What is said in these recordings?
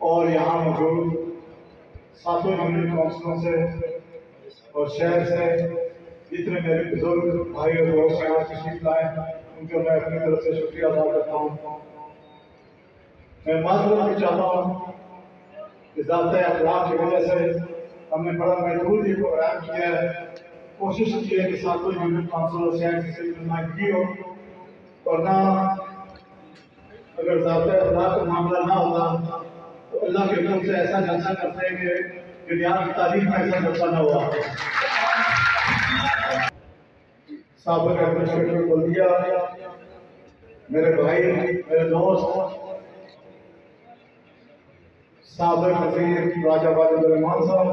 और यहाँ मौजूद सातों यूनिट काउंसिलों से और शहर से जितने मेरे बुज़ुर्ग भाई और दोस्त यहाँ तशरीफ़ लाए, उनको मैं अपनी तरफ़ से शुक्रिया अदा करता हूँ। मैं माजरत भी चाहता हूँ कि ज़ाब्ता अखलाक की वजह से हमने बड़ा महदूद ये प्रोग्राम किया है। कोशिश की है कि सातों यूनिट काउंसिल शहर से नुमाइंदगी हो। और ना, अगर ज़ाब्ता अखलाक का मामला ना होता। तो अल्लाह के हुक्म से ऐसा जलसा करते हैं कि दुनिया की तारीफ़ में ऐसा जलसा ना हुआ सबक एडमिनिस्ट्रेटर बोल दिया, मेरे भाई, मेरे दोस्त वज़ीर राजा वाजिद रहमान साहब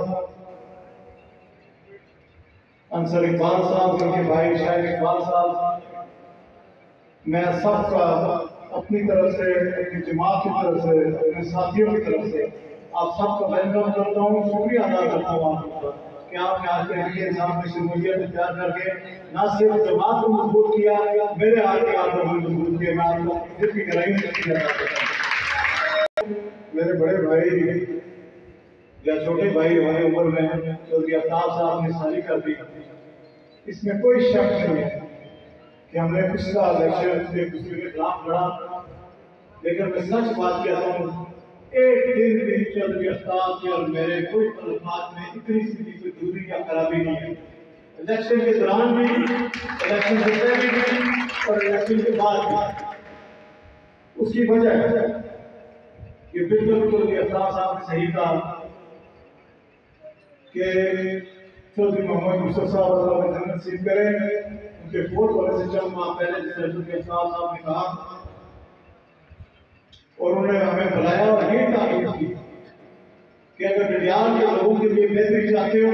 अंसर इकबाल साहब उनके भाई शाहिद इकबाल साहब मैं सबका अपनी तरफ़ से, अपनी जमात की तरफ़ से, अपने साथियों की तरफ़ से आप सबका वेलकम करता हूँ, शुक्रिया अदा करता हूँ आपका कि आपने आज के इंसान में शमूलियत करके न सिर्फ़ जमात को मज़बूत किया, मेरे हाथ के आप लोगों ने मज़बूत किया, मैं आपको जितनी करता हूँ। मेरे बड़े भाई या छोटे भाई हमारी उम्र में चौधरी आफ्ताब साहब ने शादी कर दी इसमें कोई शक नहीं है कि हमने पिछला इलेक्शन के खिलाफ लड़ा। लेकिन मैं सच बात कहता हूँ, एक दिन भी चौधरी आफ्ताब के और मेरे कोई तल्लुकात में इतनी सी कोई दूरी या खराबी नहीं है इलेक्शन के दौरान भी, इलेक्शन से पहले भी और इलेक्शन के बाद भी। उसकी वजह बिल्कुल चौधरी आफ्ताब साहब ने सही कहा कि चौधरी मोहम्मद यूसुफ साहब अल्लाह का जन्नत नसीब करें उनके फोर्थ वाले से चंद माह पहले जिस चौधरी आफ्ताब साहब ने कहा और उन्होंने हमें बुलाया और ये तारीफ़ की कि अगर विद्याल के लोगों के लिए बेहतरी चाहते हो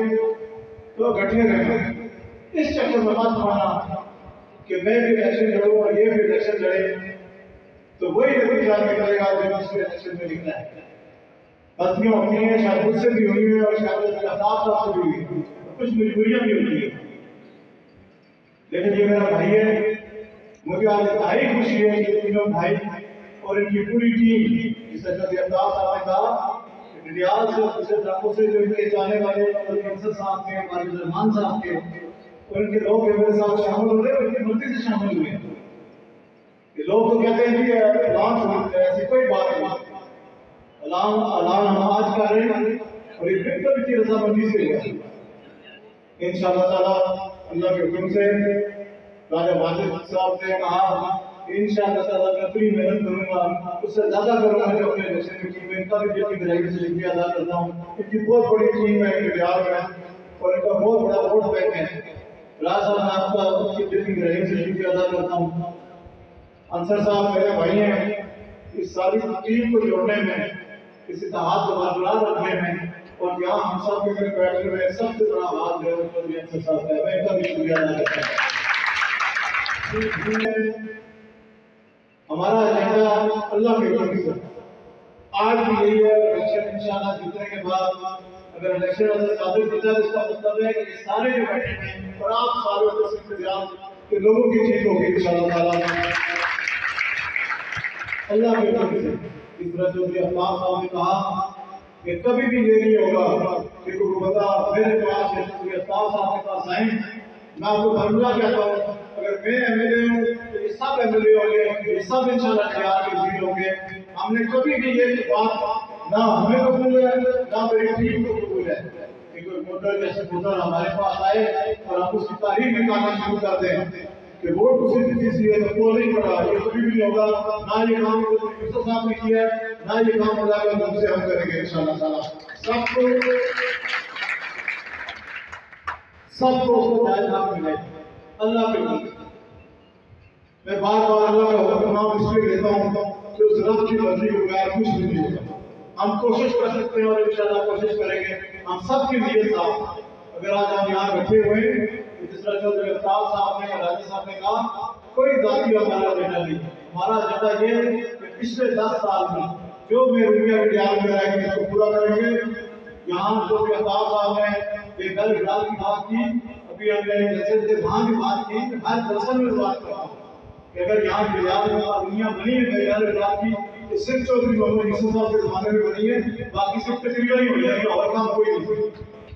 तो इकट्ठे रहें इस चक्कर में मत माना कि मैं भी ऐसे लड़ूं और ये तो वही नतीजा निकलेगा जो पिछले इलेक्शन में निकला है। गलतियाँ होती हैं, शायद मुझसे भी हुई है और शायद साफ़ साफ़ से भी हुई है। कुछ मजबूरियाँ भी होती है। लेकिन ये मेरा भाई है, मुझे आज भाई खुशी है ये तीनों भाई और इनकी पूरी टीम कभी अब्दाल साहब कहा डिडियाल से दूसरे तरफों से जो इनके जाने वाले कंसर साहब के, हमारे रहमान साहब के और इनके लोग मेरे साथ शामिल हो रहे हैं इनकी मर्ज़ी से शामिल हुए हैं। लोग तो कहते हैं कि हैं, ऐसी कोई बात नहीं। ऐलान ऐलान हम आज कर रहे हैं और ये बिल्कुल की रजामंदी से हुआ इंशाअल्लाह ताला, अल्लाह के हुक्म से, राजा वाजिद साहब ने कहा इंशाअल्लाह ताला, मैं पूरी मेहनत करूँगा, उससे ज़्यादा करूँगा जो अपने इलेक्शन की टीम है इनका भी दिल की से शुक्रिया अदा करता हूँ। इनकी बहुत बड़ी टीम है, इनके बिहार में और इनका बहुत बड़ा वोट बैंक है। राज मैं आपका उसकी दिल की से शुक्रिया अदा करता हूँ। अंसर साहब मेरे भाई हैं, इस सारी टीम को जोड़ने में, इस इतिहाद को बरकरार रखने में, और यहाँ हम सब के बैठने में सबसे बड़ा हाथ है चौधरी अंसर साहब का मैं इनका भी शुक्रिया अदा करता हूँ। हमारा एजेंडा अल्लाह के हुक्म से आज भी यही है, इलेक्शन इंशाल्लाह जीतने के बाद, अगर इलेक्शन अगर साबित होता है तो इसका मतलब है कि सारे जो बैठे हैं, और आप सारे के लोगों की जीत होगी इंशाल्लाह ताला। अल्लाह के हुक्म से। इस तरह चौधरी अफ्ताब साहब ने कहा कि कभी भी ये नहीं होगा कि कोई बता मेरे पास चौधरी अफ्ताब साहब के पास आए मैं आपको फॉर्मूला कहता हूँ अगर मैं एमएलए हूँ तो ये सब एमएलए होंगे, ये सब इंशाल्लाह तैयार के वज़ीर होंगे। हमने कभी भी ये बात ना हमें कबूल है, ना मेरी टीम को कबूल है। कि कोई वोटर जैसे वोटर हमारे पास आए और हम उसकी तारीफ़ भी करना शुरू कर दें। कि वोट उसी किसी से है तो पोलिंग पड़ा, ये कभी भी नहीं होगा। ना ये काम यूसुफ साहब ने किया है ना ये काम मुलाकात हमसे हम करेंगे, इंशाल्लाह ताला। सबको सबको उसको जायज़ हक मिले। अल्लाह के लिए मैं बार बार अल्लाह का हुक्म नाम इसलिए लेता हूँ कि उस रब की मर्ज़ी के बगैर कुछ भी नहीं होगा। हम कोशिश कर सकते हैं और इंशाल्लाह कोशिश करेंगे। हम सबके लिए साथ अगर आज हम यहाँ बैठे हुए हैं तो जिस तरह चौधरी अफ्ताब साहब ने राजा साहब ने कहा, कोई जाति हमारा एजेंडा नहीं। हमारा एजेंडा ये कि पिछले दस साल में जो मैं रुपया विद्यालय में रहेंगे इसको पूरा करेंगे। यहाँ चौधरी अफ्ताब साहब ने बेगल विराल की बात की, अभी हमने जैसे जैसे वहाँ की बात की हर दर्शन में बात करता हूँ कि अगर यहाँ बिलाल दुनिया बनी है बेगल विराल की तो सिर्फ़ चौधरी मोहम्मद यूसुफ साहब के जमाने में बनी है, बाकी सब तकरीबन ही हो जाएगी, और काम कोई नहीं।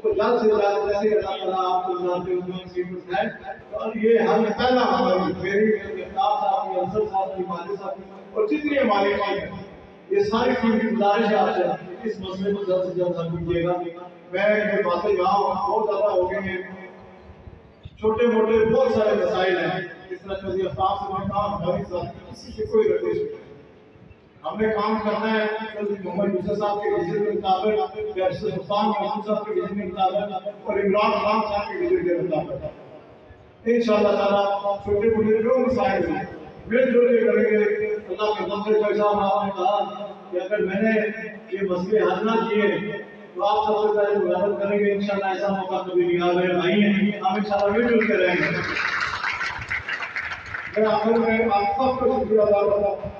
इसको जल्द से जल्द जैसे अल्लाह ताला जानते हुए है और ये हल पहला साहब साहब की मालिक साहब, और जितनी टीम है, ये सारी टीम की गुजारिश है आपसे इस मसले को जल्द से जल्द हल कीजिएगा। मैं ये बातें यहाँ बहुत ज़्यादा हो गई हैं। छोटे मोटे बहुत सारे मसाइल हैं इस तरह से काम हमारी साथ किसी से कोई रंजिश नहीं। हमने काम करना है। मोहम्मद यूसुफ साहब के विजन के मुताबिक सुल्तान मोहम्मद साहब के विजन के मुताबिक, और इमरान खान साहब के विजन के मुताबिक। इंशाअल्लाह ताला, छोटे मोटे जो मसाइल हैं मिलजुल के करेंगे। अल्लाह के दम से जैसा आपने कहा कि अगर मैंने ये मसले हल ना किए तो आप सबसे पहले मुलाकात करेंगे। इंशाल्लाह ऐसा मौका कभी नहीं आवे नहीं है। हम इंशाल्लाह मिलजुल के रहेंगे। मैं आखिर में आप सबको शुक्रिया अदा करता हूँ।